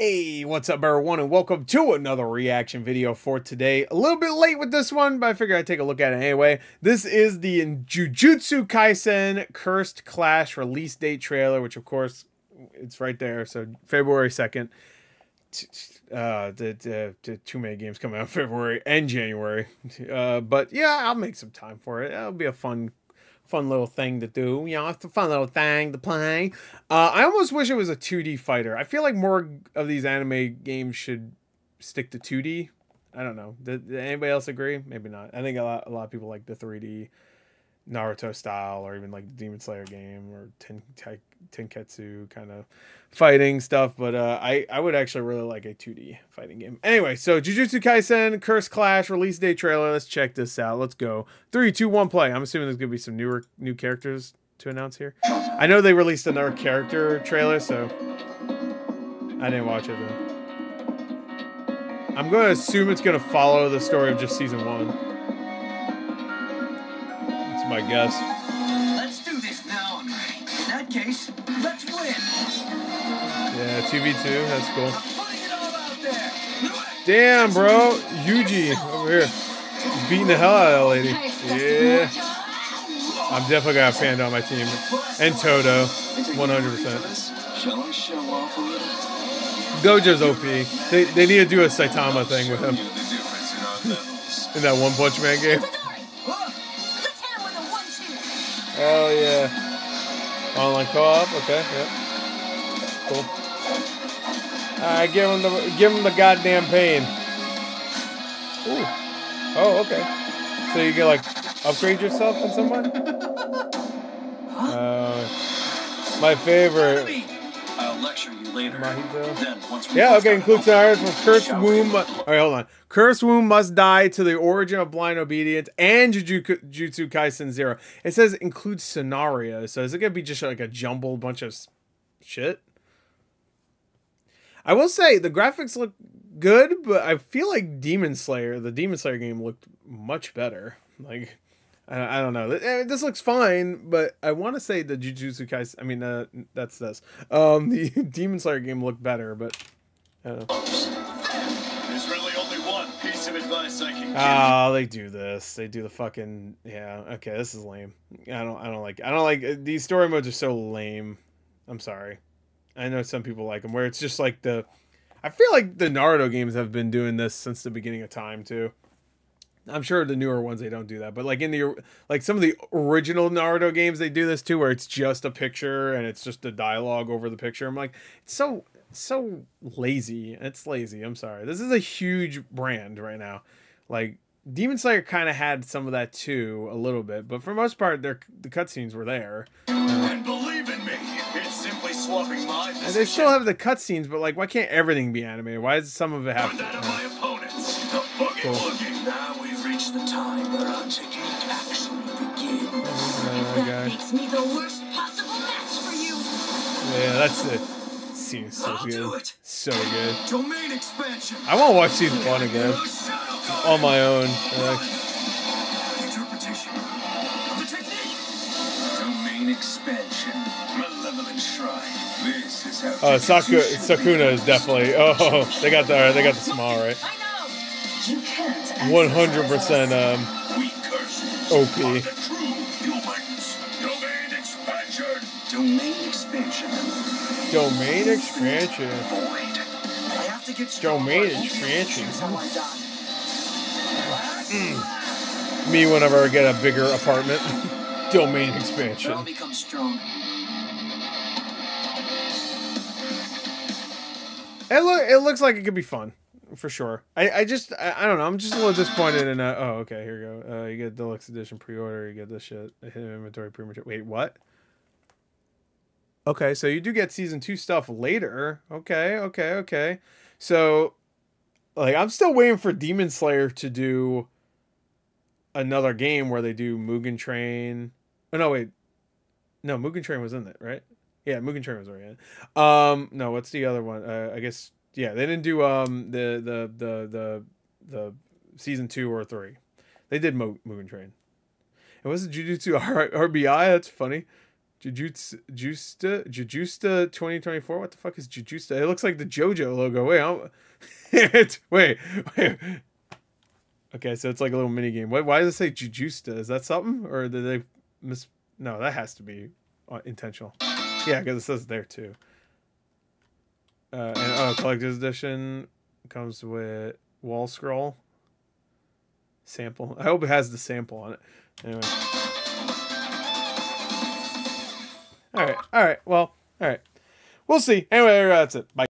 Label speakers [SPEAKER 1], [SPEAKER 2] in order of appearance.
[SPEAKER 1] Hey, what's up everyone and welcome to another reaction video for today. A little bit late with this one, but I figured I'd take a look at it anyway. This is the Jujutsu Kaisen Cursed Clash release date trailer, which of course, it's right there, so February 2nd. Uh, the, the, the too many games coming out February and January. Uh, but yeah, I'll make some time for it. It'll be a fun fun little thing to do. You know, it's a fun little thing to play. Uh, I almost wish it was a 2D fighter. I feel like more of these anime games should stick to 2D. I don't know. Did, did anybody else agree? Maybe not. I think a lot, a lot of people like the 3D Naruto style or even like the Demon Slayer game or Ten, Tenkaichi kind of fighting stuff. But uh, I, I would actually really like a 2D fighting game. Anyway, so Jujutsu Kaisen Curse Clash release date trailer. Let's check this out. Let's go. Three, two, one, play. I'm assuming there's to be some newer new characters to announce here. I know they released another character trailer, so I didn't watch it though. I'm to assume it's to follow the story of just season one. That's my guess.
[SPEAKER 2] Let's win.
[SPEAKER 1] Yeah, 2v2. That's cool.
[SPEAKER 2] I'm putting it all out there.
[SPEAKER 1] Damn, bro. Yuji over here. Beating the hell out of that lady. Yeah. I'm definitely going to have Panda on my team. And Todo. 100%.
[SPEAKER 2] Shall I show off a little?
[SPEAKER 1] Gojo's OP. They, they need to do a Saitama thing with him
[SPEAKER 2] in our levels.
[SPEAKER 1] in that One Punch Man game. Oh, yeah. Online co-op. Okay, yeah. Cool. Alright, give him the give him the goddamn pain. Ooh. Oh, okay. So you can like upgrade yourself in some way? Uh, my favorite.
[SPEAKER 2] I'll lecture you later.
[SPEAKER 1] Mahito.
[SPEAKER 2] Then, once we
[SPEAKER 1] Yeah, okay, includes scenarios from Cursed Womb.
[SPEAKER 2] we?
[SPEAKER 1] Alright, hold on. Cursed Womb must die to the origin of blind obedience and Juju- Jujutsu Kaisen Zero. It says includes scenarios, so is it gonna be just like a jumbled bunch of shit? I will say the graphics look good, but I feel like Demon Slayer, the Demon Slayer game, looked much better. Like, I, don't know. This looks fine, but I want to say the Jujutsu Kaisen. I mean, uh, that's this. Um, the Demon Slayer game looked better, but. I don't know.
[SPEAKER 2] There's really only one piece of advice I can give.
[SPEAKER 1] Oh, they do this. They do the fucking yeah. Okay, this is lame. I don't. I don't like. I don't like uh, these story modes are so lame. I'm sorry. I know some people like them where it's just like the. I feel like the Naruto games have been doing this since the beginning of time too. I'm sure the newer ones they don't do that, but like in the like some of the original Naruto games they do this too, where it's just a picture and it's just a dialogue over the picture. I'm like, it's so so lazy. It's lazy. I'm sorry. This is a huge brand right now. Like Demon Slayer kind of had some of that too, a little bit, but for most part, their the cutscenes were there.
[SPEAKER 2] And believe in me, it's simply swapping my
[SPEAKER 1] And they still have the cutscenes, but like, why can't everything be animated? Why does some of it have
[SPEAKER 2] with that of
[SPEAKER 1] to?
[SPEAKER 2] my opponents. The boogie
[SPEAKER 1] Cool.
[SPEAKER 2] Woogie. Reached the time where our technique actually begins.
[SPEAKER 1] Uh,
[SPEAKER 3] That
[SPEAKER 1] guy.
[SPEAKER 3] makes me the worst possible match for you.
[SPEAKER 1] Yeah, that's it. Seems so
[SPEAKER 2] I'll do
[SPEAKER 1] good,
[SPEAKER 2] it.
[SPEAKER 1] so good.
[SPEAKER 2] Domain expansion.
[SPEAKER 1] I want to watch season one again on my own. Like,
[SPEAKER 2] Interpretation of the technique. Domain expansion. Malevolent shrine. This is how.
[SPEAKER 1] oh, Saku, Sukuna is definitely. Oh, they got the they got the smile right. One hundred percent. Um, OP.
[SPEAKER 2] are the true humans. Domain expansion. Domain expansion.
[SPEAKER 1] domain expansion.
[SPEAKER 2] Void. I have to get
[SPEAKER 1] Domain expansion.
[SPEAKER 2] Here's how I die.
[SPEAKER 1] Me whenever I get a bigger apartment. domain expansion.
[SPEAKER 2] I'll become strong.
[SPEAKER 1] It look it looks like it could be fun for sure. I, I just I, I don't know. I'm just a little disappointed in uh oh okay here we go. Uh, you get deluxe edition pre order. You get this shit. Hidden inventory premature. Wait what? Okay, so you do get season two stuff later. Okay, okay, okay. So like I'm still waiting for Demon Slayer to do another game where they do Mugen Train. Oh no wait, no Mugen Train was in it right? Yeah, Mugen Train was already in. Um, no, what's the other one? Uh, I guess yeah, they didn't do um the the the the the season two or three. They did Mo- Mugen Train. It was Jujutsu R- RBI. That's funny. Jujutsu Justa Jujusta 2024. What the fuck is Jujusta? It looks like the JoJo logo. Wait, I'm, wait, wait. Okay, so it's like a little mini game. Why, why does it say Jujusta? Is that something, or did they miss? No, that has to be uh, intentional. Yeah, because it says there too. Uh, and oh, collector's edition comes with wall scroll sample. I hope it has the sample on it. Anyway. All right. All right. Well, all right. We'll see. Anyway, that's it. Bye.